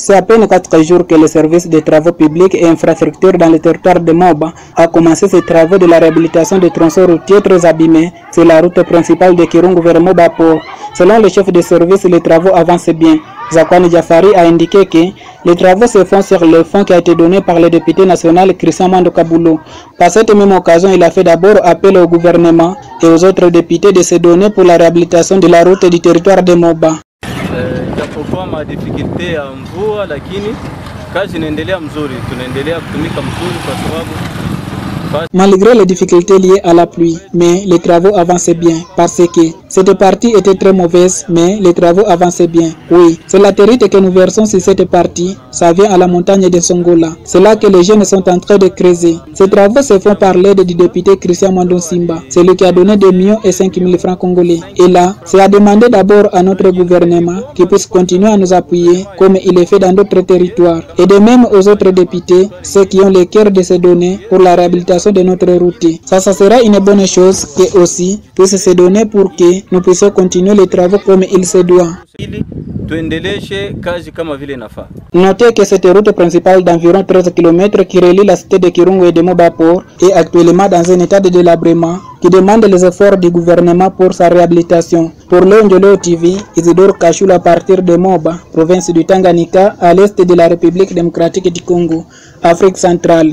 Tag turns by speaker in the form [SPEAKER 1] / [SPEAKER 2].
[SPEAKER 1] C'est à peine quatre jours que le service des travaux publics et infrastructures dans le territoire de Moba a commencé ses travaux de la réhabilitation des tronçons routiers très abîmés sur la route principale de Kirungu vers Moba Port. Selon le chef de service, les travaux avancent bien. Zakwan Jafari a indiqué que les travaux se font sur le fonds qui a été donné par le député national Christian Mando Kaboulou. Par cette même occasion, il a fait d'abord appel au gouvernement et aux autres députés de se donner pour la réhabilitation de la route du territoire de Moba.
[SPEAKER 2] Japokuwa ma ya mvua, lakini kazi inaendelea mzuri, tunaendelea kutumika mzuri kwa sababu
[SPEAKER 1] Malgré les difficultés liées à la pluie, mais les travaux avançaient bien parce que cette partie était très mauvaise, mais les travaux avançaient bien. Oui, c'est la territe que nous versons sur cette partie. Ça vient à la montagne de Songola. C'est là que les jeunes sont en train de creuser. Ces travaux se font par l'aide du député Christian Mandon Simba. C'est lui qui a donné 2 millions et 5 000 francs congolais. Et là, c'est à demander d'abord à notre gouvernement qu'il puisse continuer à nous appuyer comme il est fait dans d'autres territoires. Et de même aux autres députés, ceux qui ont le cœur de se donner pour la réhabilitation de notre route. Ça, ça sera une bonne chose que aussi puisse se donner pour que nous puissions continuer les travaux comme il se doit. Notez que cette route principale d'environ 13 km qui relie la cité de Kirungu et de Mobaport est actuellement dans un état de délabrement qui demande les efforts du gouvernement pour sa réhabilitation. Pour l'Onjolo TV, Isidore Kachul à partir de Moba, province du Tanganyika, à l'est de la République démocratique du Congo, Afrique centrale.